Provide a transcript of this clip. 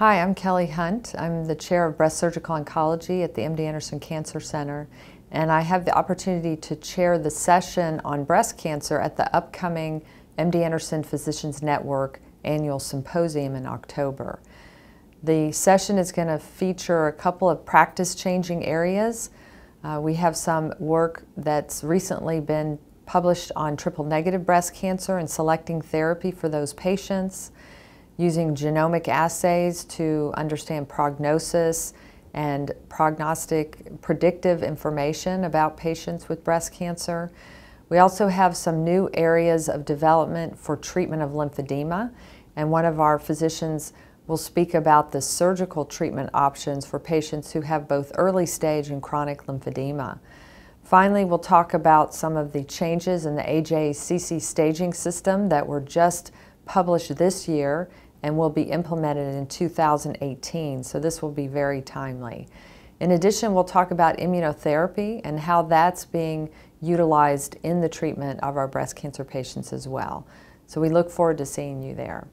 Hi, I'm Kelly Hunt. I'm the chair of breast surgical oncology at the MD Anderson Cancer Center, and I have the opportunity to chair the session on breast cancer at the upcoming MD Anderson Physicians Network annual symposium in October. The session is going to feature a couple of practice changing areas. Uh, we have some work that's recently been published on triple negative breast cancer and selecting therapy for those patients using genomic assays to understand prognosis and prognostic predictive information about patients with breast cancer. We also have some new areas of development for treatment of lymphedema, and one of our physicians will speak about the surgical treatment options for patients who have both early stage and chronic lymphedema. Finally, we'll talk about some of the changes in the AJCC staging system that were just published this year and will be implemented in 2018, so this will be very timely. In addition, we'll talk about immunotherapy and how that's being utilized in the treatment of our breast cancer patients as well. So we look forward to seeing you there.